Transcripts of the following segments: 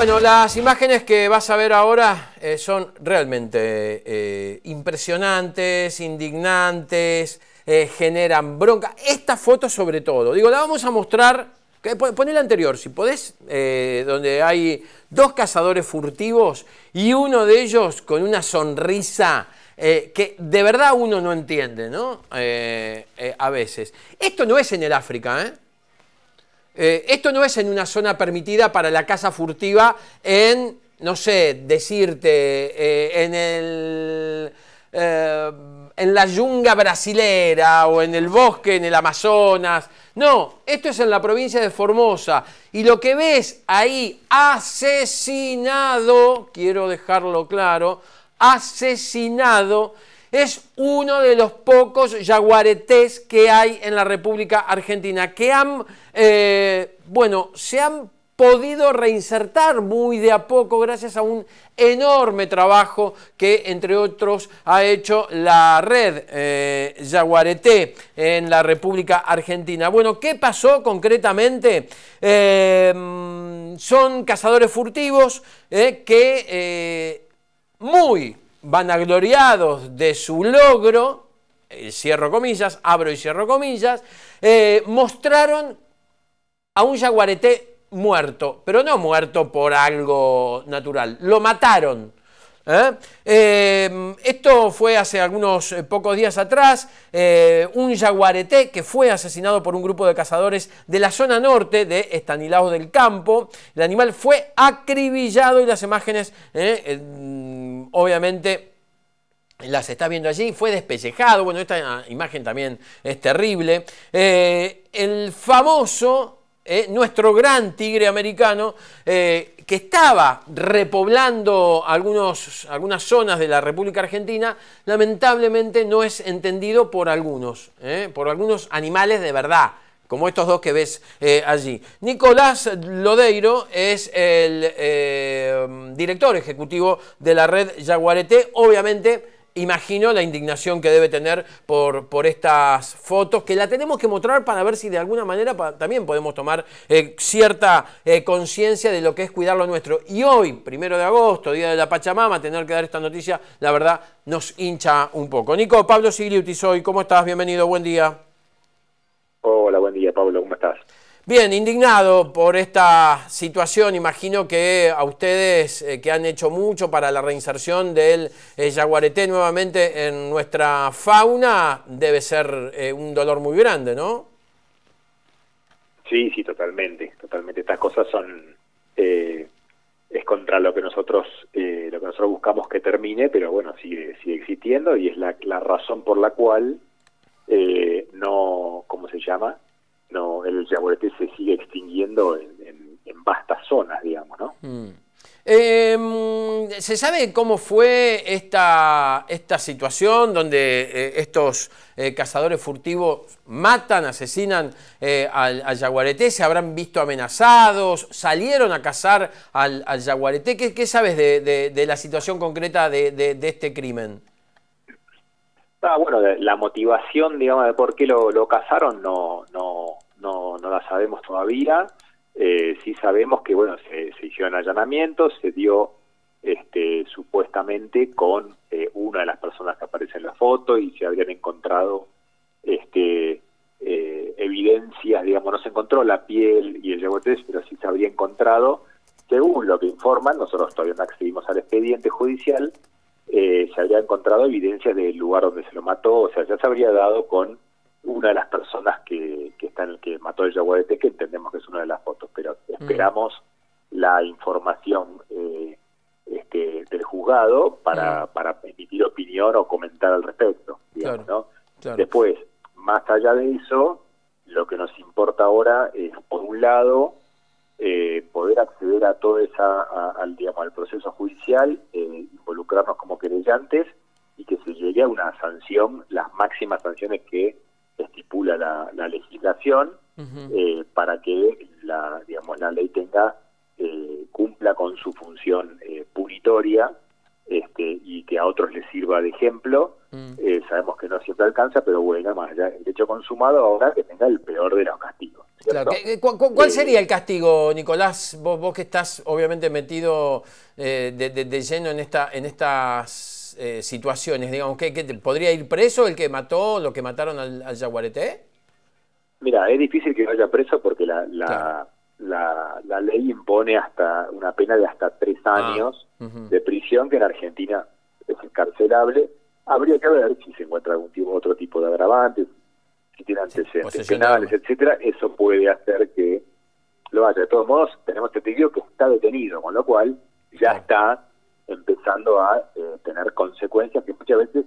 Bueno, las imágenes que vas a ver ahora eh, son realmente eh, impresionantes, indignantes, eh, generan bronca. Esta foto sobre todo, digo, la vamos a mostrar, pon la anterior si podés, donde hay dos cazadores furtivos y uno de ellos con una sonrisa que de verdad uno no entiende, ¿no? a veces. Esto no es en el África, ¿eh? Eh, esto no es en una zona permitida para la caza furtiva en, no sé, decirte, eh, en el... Eh, en la yunga brasilera o en el bosque, en el Amazonas. No, esto es en la provincia de Formosa. Y lo que ves ahí asesinado, quiero dejarlo claro, asesinado es uno de los pocos yaguaretés que hay en la República Argentina, que han, eh, bueno, se han podido reinsertar muy de a poco gracias a un enorme trabajo que, entre otros, ha hecho la red eh, Yaguareté en la República Argentina. Bueno, ¿qué pasó concretamente? Eh, son cazadores furtivos que muy vanagloriados de su logro, eh, cierro comillas, abro y cierro comillas, eh, mostraron a un jaguarete muerto, pero no muerto por algo natural, lo mataron. ¿eh? Eh, esto fue hace algunos eh, pocos días atrás, un jaguareté que fue asesinado por un grupo de cazadores de la zona norte de Estanilaos del Campo. El animal fue acribillado y las imágenes, obviamente, las está viendo allí, fue despellejado, bueno, esta imagen también es terrible. el famoso eh, nuestro gran tigre americano, eh, que estaba repoblando algunos, algunas zonas de la República Argentina, lamentablemente no es entendido por algunos, eh, por algunos animales de verdad como estos dos que ves allí. Nicolás Lodeiro es el director ejecutivo de la red Jaguarete, obviamente imagino la indignación que debe tener por, por estas fotos, que la tenemos que mostrar para ver si de alguna manera también podemos tomar eh, cierta eh, conciencia de lo que es cuidar lo nuestro. Y hoy, primero de agosto, día de la Pachamama, tener que dar esta noticia, la verdad, nos hincha un poco. Nico, Pablo Sigliutis ¿cómo estás? Bienvenido, buen día. Hola, buen día, Pablo, ¿cómo estás? Bien, indignado por esta situación. Imagino que a ustedes eh, que han hecho mucho para la reinserción del eh, yaguareté nuevamente en nuestra fauna, debe ser eh, un dolor muy grande, ¿no? Sí, sí, totalmente, totalmente. Estas cosas son es contra lo que nosotros lo que nosotros buscamos que termine, pero bueno, sigue sigue existiendo y es la, la razón por la cual no, ¿cómo se llama? No el yaguareté se sigue extinguiendo en, vastas zonas, digamos, ¿no? Mm. Em, ¿Se sabe cómo fue esta, esta situación donde eh, estos eh, cazadores furtivos matan, asesinan eh, al, al, yaguareté? ¿Se habrán visto amenazados? ¿Salieron a cazar al, al yaguareté? ¿Qué, sabes de, la situación concreta de, este crimen? Ah, bueno, la motivación, digamos, de por qué lo, lo cazaron no, no, no, no la sabemos todavía. Eh, sí sabemos que, bueno, se, se hicieron allanamientos, se dio este, supuestamente con eh, una de las personas que aparece en la foto y se habrían encontrado este, eh, evidencias, digamos, no se encontró la piel y el yaguareté, pero sí se habría encontrado, según lo que informan, nosotros todavía no accedimos al expediente judicial, se habría encontrado evidencias del lugar donde se lo mató, o sea, ya se habría dado con una de las personas que, que está en el que mató el Yaguarete, que entendemos que es una de las fotos, pero esperamos la información eh, este, del juzgado para, para emitir opinión o comentar al respecto. ¿no? Después, más allá de eso, lo que nos importa ahora es, por un lado, eh, a todo esa, al, digamos, al proceso judicial, eh, involucrarnos como querellantes y que se llegue a una sanción, las máximas sanciones que estipula la, legislación eh, para que la, digamos, la ley tenga eh, cumpla con su función eh, punitoria este, y que a otros les sirva de ejemplo. Sabemos que no siempre alcanza, pero bueno, más allá del hecho consumado, ahora que tenga el peor de los castigos. ¿Cuál sería el castigo, Nicolás? Vos, vos que estás obviamente metido de, lleno en, esta, en estas situaciones, digamos, ¿qué, ¿podría ir preso el que mató, lo que mataron al, al Yaguareté? Mira, es difícil que vaya preso porque la, la, la, ley impone hasta una pena de hasta tres ah, años de prisión, que en Argentina es encarcelable. Habría que ver si se encuentra algún tipo, otro tipo de agravantes, si tiene antecedentes penales, etcétera. Eso puede hacer que lo haya. De todos modos, tenemos entendido que está detenido, con lo cual ya está empezando a eh, tener consecuencias que muchas veces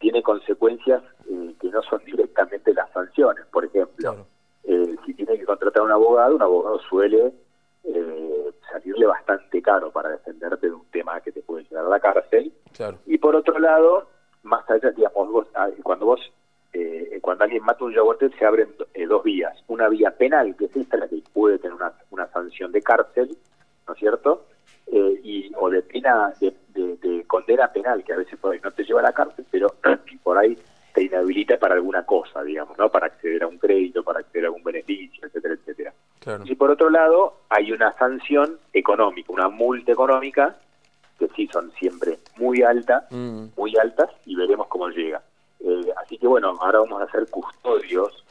tiene consecuencias eh, que no son directamente las sanciones. Por ejemplo, eh, si tiene que contratar a un abogado, un abogado suele eh, salirle bastante caro para defenderte de un tema que te puede llevar a la cárcel. Y por otro lado, más allá, digamos, vos, ah, cuando vos, cuando alguien mata un yaguarete, se abren dos vías. Una vía penal, que es esta, la que puede tener una, una sanción de cárcel, ¿no es cierto? y, o de pena, de de, condena penal, que a veces por ahí no te lleva a la cárcel, pero por ahí te inhabilita para alguna cosa, digamos, ¿no? Para acceder a un crédito, para acceder a algún beneficio, etcétera, etcétera. Y por otro lado, hay una sanción económica, una multa económica, que sí son siempre muy altas, mm. muy altas, y veremos cómo llega. Eh, así que bueno, ahora vamos a ser custodios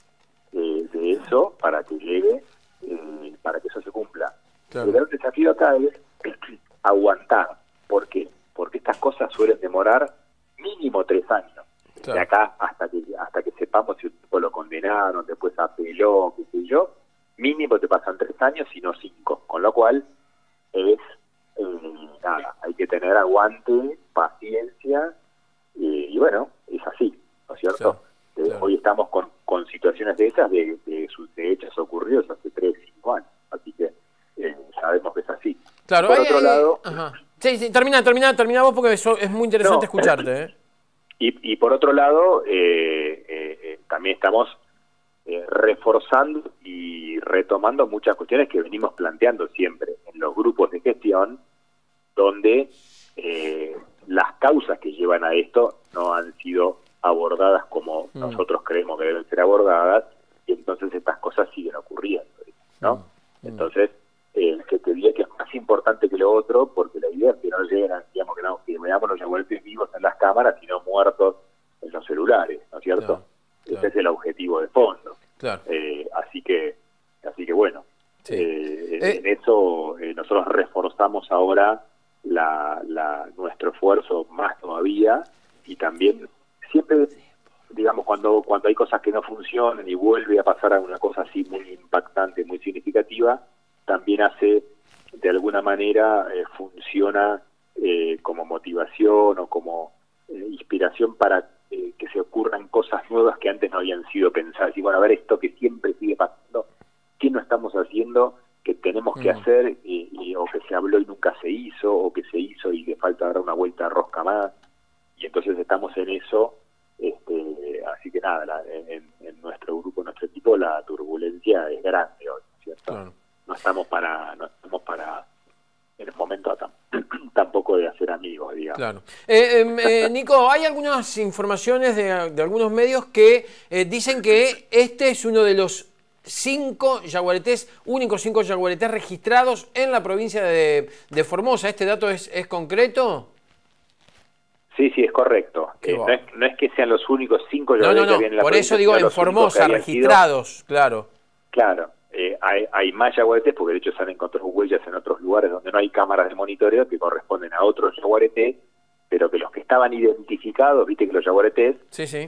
eh, de eso para que llegue, eh, para que eso se cumpla. El gran desafío acá es aguantar. ¿Por qué? porque estas cosas suelen demorar mínimo tres años. De acá hasta que hasta que sepamos si un tipo lo condenaron, después apeló, qué sé yo, mínimo te pasan tres años y no cinco. Con lo cual es eh, nada, hay que tener aguante, paciencia y, bueno, es así, ¿no es cierto? Eh, hoy estamos con, con situaciones de esas de, de, de hechos ocurridos hace tres, cinco años, así que eh, sabemos que es así. Claro, Por otro lado, Sí, sí, termina, termina, termina vos porque eso es muy interesante escucharte. ¿eh? Y, por otro lado, eh, eh, también estamos reforzando y retomando muchas cuestiones que venimos planteando siempre en los grupos de gestión, donde las causas que llevan a esto no han sido abordadas como mm. nosotros creemos que deben ser abordadas, y entonces estas cosas siguen ocurriendo, ¿no? Mm. Entonces, que te diría que es más importante que lo otro, porque la idea es que no lleguen, digamos que no, que veamos los yaguaretes vivos en las cámaras, sino muertos en los celulares, ¿no es cierto? Ese es el objetivo de fondo. Eh, así que, así que bueno, eh, en eh. eso nosotros reforzamos ahora la, la, nuestro esfuerzo más todavía y también siempre digamos cuando cuando hay cosas que no funcionan y vuelve a pasar alguna cosa así muy impactante muy significativa también hace, de alguna manera, eh, funciona eh, como motivación o como eh, inspiración para que se ocurran cosas nuevas que antes no habían sido pensadas. Y bueno, a ver, esto que siempre sigue pasando, ¿qué no estamos haciendo que tenemos que mm. hacer y, o que se habló y nunca se hizo o que se hizo y le falta dar una vuelta a rosca más? Y entonces estamos en eso. Este, así que nada, en, nuestro grupo, en nuestro equipo, la turbulencia es grande hoy, ¿cierto? No estamos para, no estamos para en el momento tampoco de hacer amigos, digamos. Claro. Eh, em, eh, Nico, hay algunas informaciones de, algunos medios que eh, dicen que este es uno de los cinco yaguaretés, únicos cinco yaguaretés registrados en la provincia de, Formosa. ¿Este dato es, es, concreto? Sí, sí, es correcto. No es, que sean los únicos cinco yaguaretés no, no, no. Por eso digo en Formosa, registrados, claro. Claro, eh, hay, más yaguaretés, porque de hecho se han encontrado huellas en otros lugares donde no hay cámaras de monitoreo que corresponden a otros yaguaretés, pero que los que estaban identificados, viste que los yaguaretés,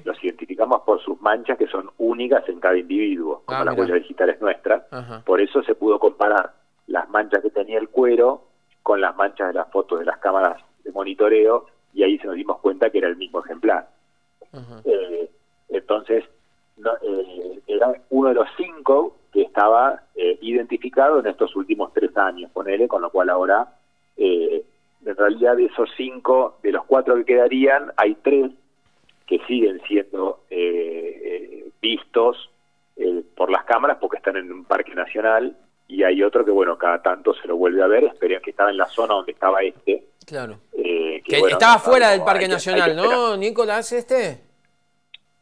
los identificamos por sus manchas que son únicas en cada individuo, como ah, las huellas digitales nuestras. Por eso se pudo comparar las manchas que tenía el cuero con las manchas de las fotos de las cámaras de monitoreo y ahí se nos dimos cuenta que era el mismo ejemplar. Eh, entonces, eh, era uno de los cinco que estaba eh, identificado en estos últimos tres años, ponele, con lo cual ahora, eh, en realidad de esos cinco, de los cuatro que quedarían, hay tres que siguen siendo eh, vistos por las cámaras porque están en un parque nacional y hay otro que, bueno, cada tanto se lo vuelve a ver, esperan que estaba en la zona donde estaba este. Claro. que, estaba fuera del parque nacional, ¿no, Nicolás, este?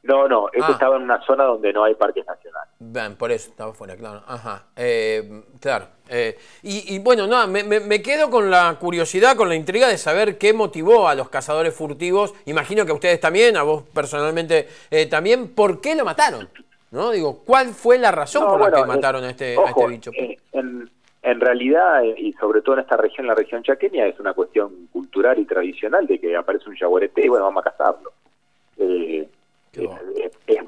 No, no, esto ah. estaba en una zona donde no hay parques nacionales. Bien, por eso estaba fuera, claro. Ajá, eh, claro. Eh, y, bueno, no, me, quedo con la curiosidad, con la intriga de saber qué motivó a los cazadores furtivos. Imagino que a ustedes también, a vos personalmente eh, también, ¿por qué lo mataron? ¿No? Digo, ¿cuál fue la razón por la que mataron a este, a este bicho? En, en realidad, y sobre todo en esta región, la región chaqueña, es una cuestión cultural y tradicional de que aparece un jaguarete y bueno, vamos a cazarlo. Eh,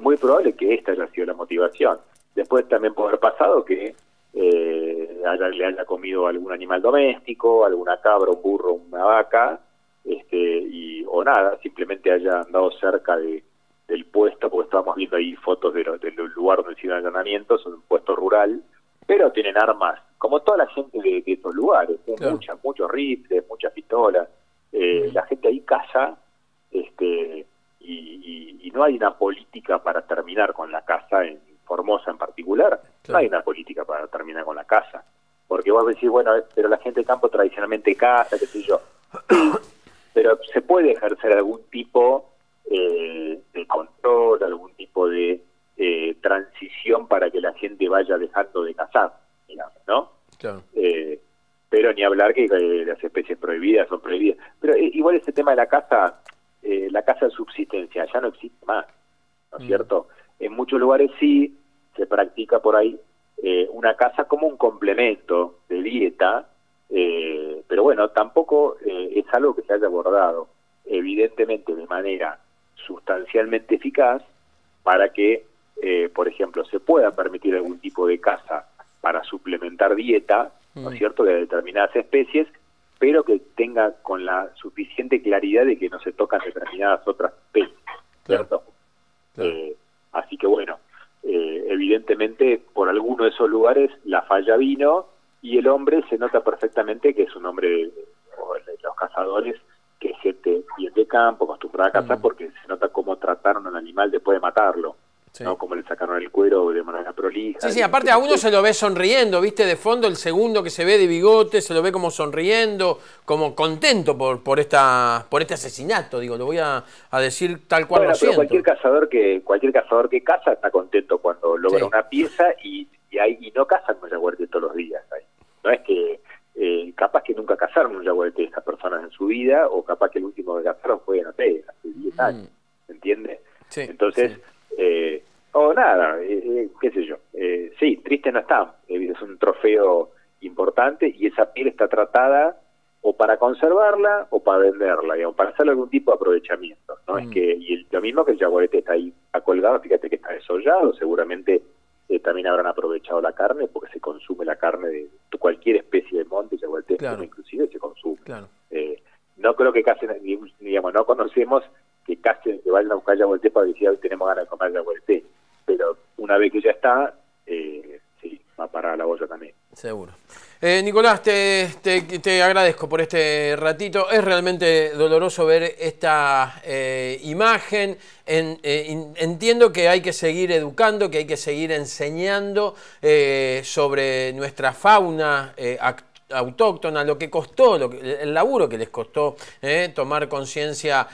muy probable que esta haya sido la motivación. Después también puede haber pasado que eh, le haya comido algún animal doméstico, alguna cabra, un burro, una vaca, este, y, o nada, simplemente haya andado cerca de, del puesto, porque estábamos viendo ahí fotos de del lugar donde hicieron allanamientos, es un puesto rural, pero tienen armas, como toda la gente de, estos lugares, muchas, muchos rifles, muchas pistolas, eh, la gente ahí caza, este, y, no hay una política para terminar con la casa en Formosa en particular, no hay una política para terminar con la casa. Porque vos decís, bueno, pero la gente de campo tradicionalmente caza, qué sé yo. pero se puede ejercer algún tipo eh, de control, algún tipo de eh, transición para que la gente vaya dejando de cazar, digamos, ¿no? Eh, pero ni hablar que las especies prohibidas son prohibidas. Pero igual ese tema de la caza eh, la casa de subsistencia ya no existe más, ¿no es mm. cierto? En muchos lugares sí se practica por ahí eh, una casa como un complemento de dieta, eh, pero bueno, tampoco es algo que se haya abordado, evidentemente de manera sustancialmente eficaz para que, por ejemplo, se pueda permitir algún tipo de casa para suplementar dieta, ¿no es mm. cierto?, de determinadas especies pero que tenga con la suficiente claridad de que no se tocan determinadas otras especies, ¿cierto? Eh, así que bueno, eh, evidentemente por alguno de esos lugares la falla vino y el hombre se nota perfectamente que es un hombre, de los cazadores, que es gente bien de campo, acostumbrada a cazar, porque se nota cómo trataron al animal después de matarlo. ¿No? Como le sacaron el cuero de manera prolija. Sí, sí, aparte a uno se lo ve sonriendo, viste, de fondo el segundo que se ve de bigote, se lo ve como sonriendo, como contento por, por, esta, por este asesinato, digo, lo voy a, decir tal cual lo siento. cualquier cazador que cualquier cazador que caza está contento cuando logra una pieza y, y, hay, y no cazan un jaguarete todos los días. No es que eh, capaz que nunca cazaron un jaguarete estas personas en su vida o capaz que el último que cazaron fue, no sé, hace 10 mm. años, ¿entiendes? Sí, Entonces... o nada, eh, eh, qué sé yo. Eh, sí, triste no está, es un trofeo importante y esa piel está tratada o para conservarla o para venderla, digamos, para hacer algún tipo de aprovechamiento, ¿no? Es mm. que, y lo mismo que el jaguarete está ahí acolgado, fíjate que está desollado, seguramente también habrán aprovechado la carne porque se consume la carne de cualquier especie de monte, jaguarete inclusive se consume. no creo que casi, digamos, no conocemos que casi que vayan a buscar jaguarete para decir hoy tenemos ganas de comer jaguarete pero una vez que ya está, eh, sí, va a parar la olla también. Seguro. Eh, Nicolás, te, te, agradezco por este ratito. Es realmente doloroso ver esta eh, imagen. entiendo que hay que seguir educando, que hay que seguir enseñando sobre nuestra fauna autóctona, lo que costó, lo el laburo que les costó tomar conciencia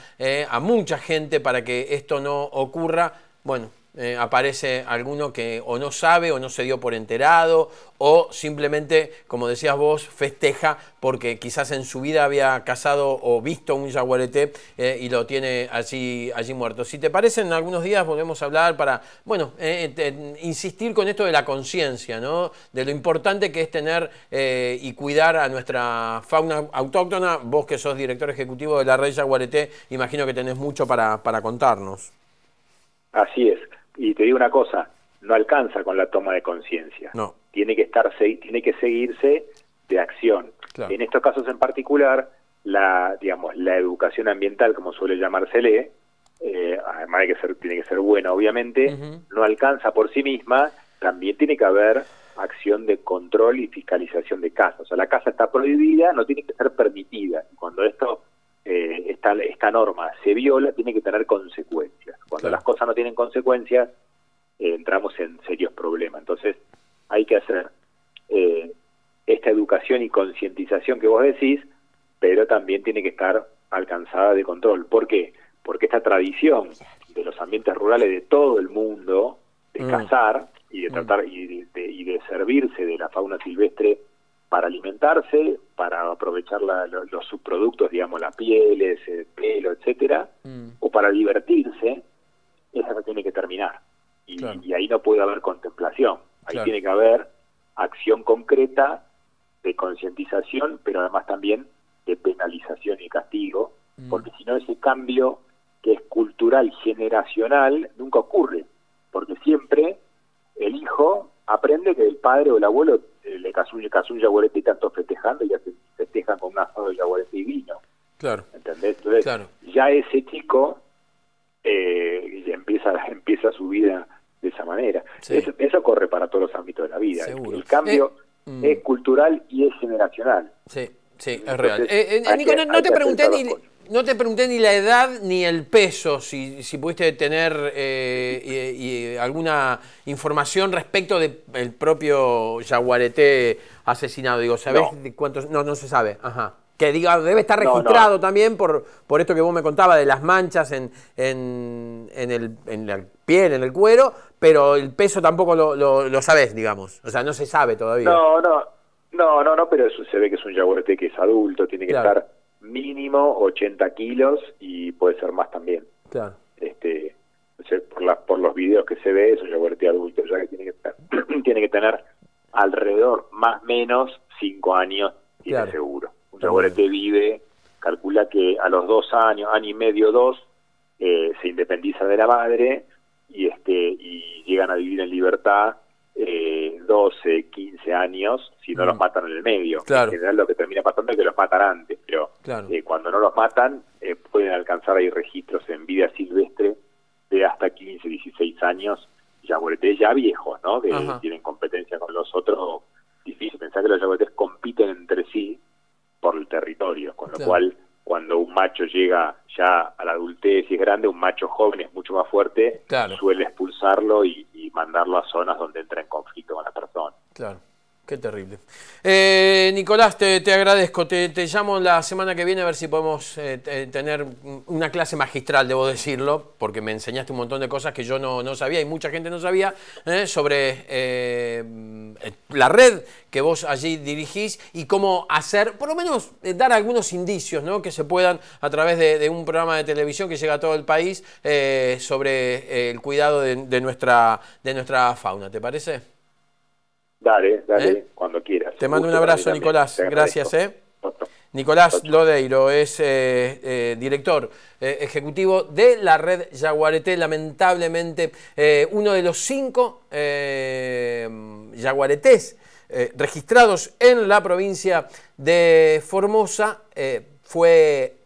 a mucha gente para que esto no ocurra. Bueno, eh, aparece alguno que o no sabe o no se dio por enterado o simplemente, como decías vos, festeja porque quizás en su vida había cazado o visto un jaguarete eh, y lo tiene allí, allí muerto. Si te parece, en algunos días volvemos a hablar para, bueno, eh, insistir con esto de la conciencia, ¿no? De lo importante que es tener y cuidar a nuestra fauna autóctona. Vos que sos director ejecutivo de la red jaguarete, imagino que tenés mucho para, para contarnos. Así es. Y te digo una cosa, no alcanza con la toma de conciencia. No. Tiene que estar tiene que seguirse de acción. En estos casos en particular, la digamos la educación ambiental, como suele llamársele, eh, además de que ser, tiene que ser buena, obviamente, no alcanza por sí misma. También tiene que haber acción de control y fiscalización de casas. O sea, la casa está prohibida, no tiene que ser permitida. Cuando esto eh, esta, esta norma se viola, tiene que tener consecuencias. Cuando las cosas no tienen consecuencias, eh, entramos en serios problemas. Entonces, hay que hacer eh, esta educación y concientización que vos decís, pero también tiene que estar alcanzada de control. ¿Por qué? Porque esta tradición de los ambientes rurales de todo el mundo de Mm. cazar y de Mm. tratar y de, y de servirse de la fauna silvestre para alimentarse, para aprovechar la- lo- los subproductos, digamos, las pieles, el pelo, etcétera, Mm. o para divertirse, esa no tiene que terminar. Y, Claro. y ahí no puede haber contemplación. Ahí Claro. tiene que haber acción concreta de concientización, pero además también de penalización y castigo, Mm. porque si no ese cambio que es cultural, generacional, nunca ocurre, porque siempre el hijo aprende que el padre o el abuelo eh, le cazó, un- cazó un yaguarete y tanto festejando y ya se festejan con un asado de yaguarete y vino, Claro, ¿entendés? Entonces, claro. ya ese chico eh, ya empieza, empieza su vida de esa manera. Sí. Eso, eso corre para todos los ámbitos de la vida. El- Seguro. El, cambio Eh, mm. es cultural y es generacional. Sí, sí, es Entonces, real. Eh, eh, Nico, no, no te pregunté ni. No te pregunté ni la edad ni el peso, si, si pudiste tener eh, y- y alguna información respecto del propio yaguareté asesinado. Digo, ¿sabés No. de cuántos? No, no se sabe. Ajá. Que diga, debe estar No, no. registrado también por, por esto que vos me contabas de las manchas en, en, en el, en la piel, en el cuero, pero el peso tampoco lo, lo, lo sabés, digamos. O sea, no se sabe todavía. No, no, no, no, no, pero eso se ve que es un yaguareté que es adulto, tiene que Claro. estar mínimo 80 kilos y puede ser más también. Claro. Este, por, las por los videos que se ve es un yaguareté adulto, ya que tiene que, estar- tiene que tener alrededor más o menos 5 años, tiene Claro. seguro. Un yaguareté vive, calcula que a los dos años, año y medio, dos, eh, se independiza de la madre y este y llegan a vivir en libertad eh, 12, 15 años si no Mm. los matan en el medio. Claro. En general lo que termina pasando es que los matan antes, pero Claro. eh, cuando no los matan eh, pueden alcanzar ahí registros en vida silvestre de hasta 15, 16 años, yaguaretés ya viejos, ¿no? Que Ajá. tienen competencia con los otros. Difícil pensar que los yaguaretés compiten entre sí por el territorio, con lo Claro. cual cuando un macho llega ya a la adultez y es grande, un macho joven es mucho más fuerte, Claro. suele expulsarlo y, y mandarlo a zonas donde entra en conflicto con la persona. Claro, qué terrible. Eh, Nicolás, te, te agradezco. Te, te llamo la semana que viene a ver si podemos eh, te- tener una clase magistral, debo decirlo, porque me enseñaste un montón de cosas que yo no, no sabía y mucha gente no sabía eh, sobre eh, la red que vos allí dirigís y cómo hacer, por lo menos dar algunos indicios ¿no? que se puedan a través de, un programa de televisión que llega a todo el país sobre el cuidado de nuestra, de nuestra fauna. ¿Te parece? Dale, dale, ¿Eh? cuando quieras. Te mando un abrazo. Nicolás. Gracias, ¿eh? Otro. Nicolás Otro. Lodeiro es eh, eh, director eh, ejecutivo de la red Yaguareté, lamentablemente eh, uno de los cinco yaguaretés registrados en la provincia de Formosa fue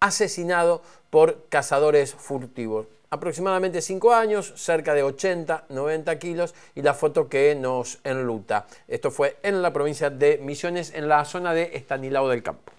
asesinado por cazadores furtivos. Aproximadamente 5 años, cerca de 80, 90 kilos y la foto que nos enluta. Esto fue en la provincia de Misiones, en la zona de Estanilao del Campo.